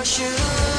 your shoes.